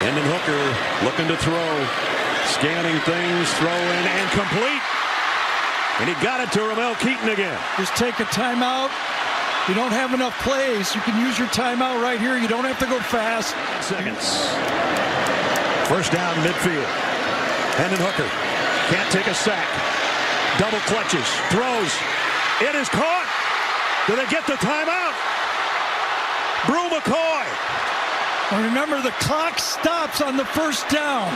Hendon Hooker looking to throw. Scanning things, throw in and complete. And he got it to Ramel Keyton again. Just take a timeout. You don't have enough plays. You can use your timeout right here. You don't have to go fast. Seconds. First down midfield. Hendon Hooker can't take a sack. Double clutches. Throws. It is caught. Do they get the timeout? Bru McCoy. And remember, the clock stops on the first down.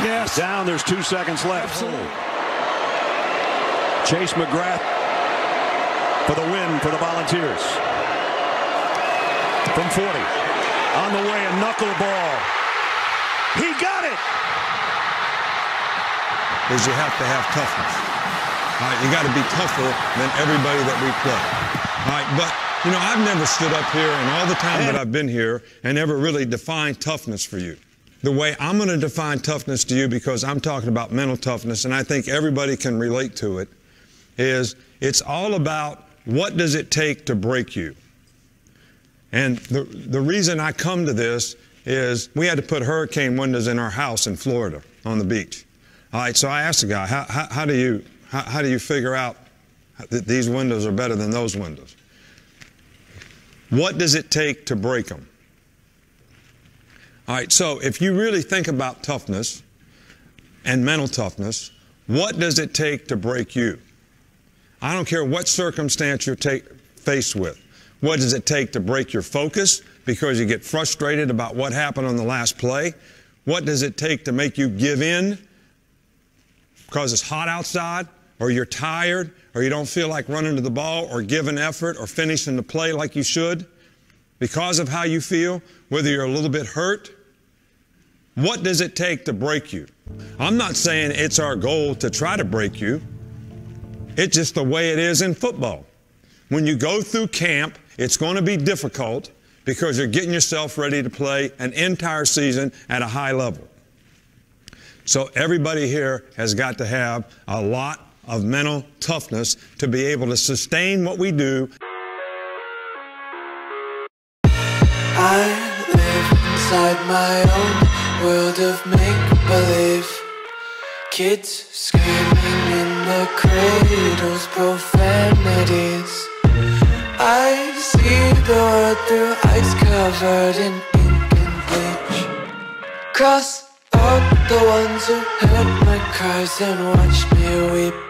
Yes. Down, there's two seconds left. Absolutely. Chase McGrath for the win for the Volunteers. From 40. On the way, a knuckleball. He got it! Is you have to have toughness. All right, you got to be tougher than everybody that we play. All right, but you know, I've never stood up here in all the time that I've been here and ever really defined toughness for you. The way I'm going to define toughness to you, because I'm talking about mental toughness, and I think everybody can relate to it, is it's all about what does it take to break you. And the, the reason I come to this is we had to put hurricane windows in our house in Florida on the beach. All right, so I asked the guy, how, how, how do you how, how, do you figure out that these windows are better than those windows? What does it take to break them? All right, so if you really think about toughness and mental toughness, what does it take to break you? I don't care what circumstance you're take, faced with. What does it take to break your focus because you get frustrated about what happened on the last play? What does it take to make you give in because it's hot outside or you're tired or you don't feel like running to the ball or giving effort or finishing the play like you should because of how you feel, whether you're a little bit hurt? What does it take to break you? I'm not saying it's our goal to try to break you. It's just the way it is in football. When you go through camp, it's going to be difficult because you're getting yourself ready to play an entire season at a high level. So everybody here has got to have a lot of mental toughness to be able to sustain what we do. I live inside my own world of make-believe. Kids screaming in the cradles, profanities. I see the world through ice covered in ink and bleach. Cross out the ones who heard my cries and watched me weep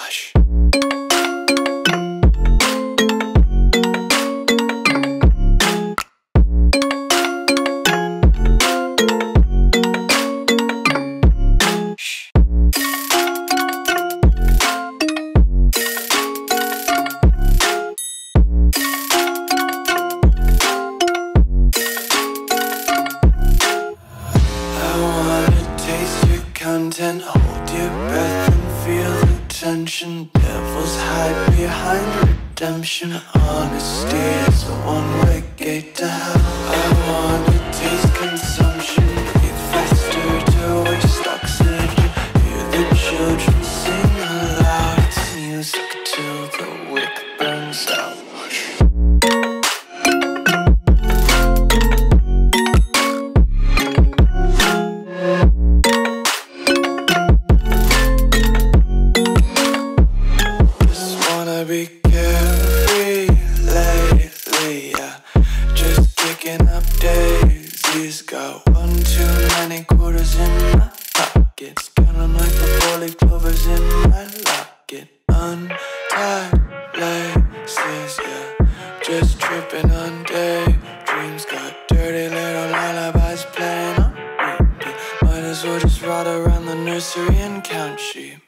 hide behind redemption. Honesty is a one-way gate to hell. I wanna taste trot around the nursery and count sheep.